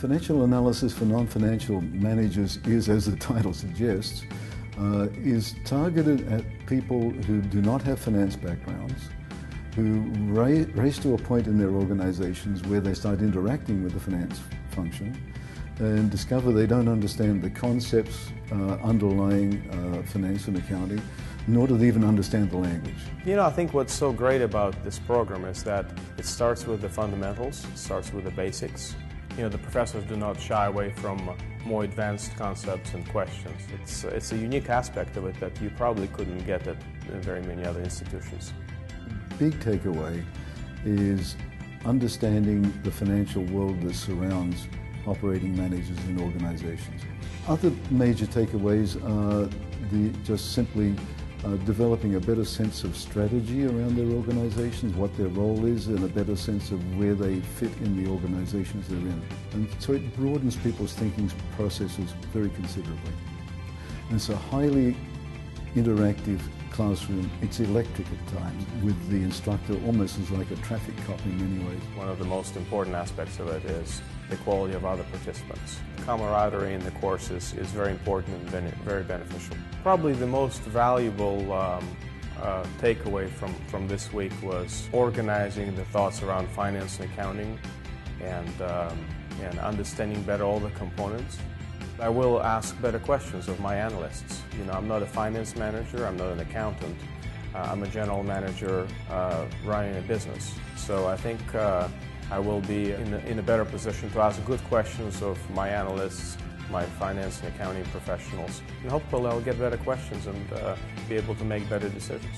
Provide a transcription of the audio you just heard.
Financial analysis for non-financial managers is, as the title suggests, uh, is targeted at people who do not have finance backgrounds, who raise, raise to a point in their organizations where they start interacting with the finance function and discover they don't understand the concepts uh, underlying uh, finance and accounting, nor do they even understand the language. You know, I think what's so great about this program is that it starts with the fundamentals, starts with the basics. You know, the professors do not shy away from more advanced concepts and questions. It's, it's a unique aspect of it that you probably couldn't get at very many other institutions. Big takeaway is understanding the financial world that surrounds operating managers in organizations. Other major takeaways are the, just simply uh, developing a better sense of strategy around their organizations, what their role is, and a better sense of where they fit in the organizations they're in. And so it broadens people's thinking processes very considerably. And it's a highly interactive classroom. It's electric at times with the instructor almost as like a traffic cop in many ways. One of the most important aspects of it is the quality of other participants. Camaraderie in the courses is very important and very beneficial. Probably the most valuable um, uh, takeaway from, from this week was organizing the thoughts around finance and accounting and, um, and understanding better all the components. I will ask better questions of my analysts. You know, I'm not a finance manager, I'm not an accountant. Uh, I'm a general manager uh, running a business. So I think uh, I will be in a, in a better position to ask good questions of my analysts, my finance and accounting professionals, and hopefully I'll get better questions and uh, be able to make better decisions.